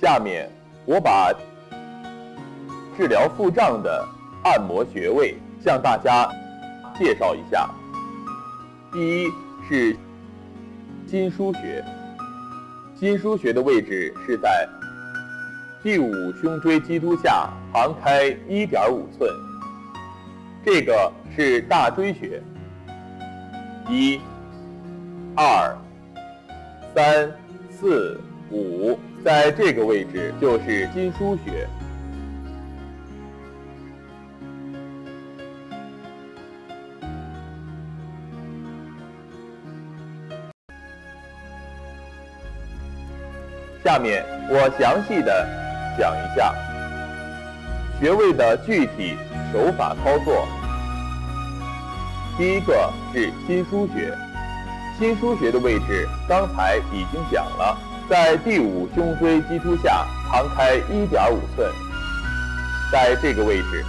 下面我把治疗腹胀的按摩穴位向大家介绍一下。第一是心腧穴，心腧穴的位置是在第五胸椎棘突下旁开一点五寸，这个是大椎穴。一、二、三、四、五，在这个位置就是心腧穴。下面我详细的讲一下穴位的具体手法操作。第一个是心腧穴，心腧穴的位置刚才已经讲了，在第五胸椎棘突下旁开一点五寸，在这个位置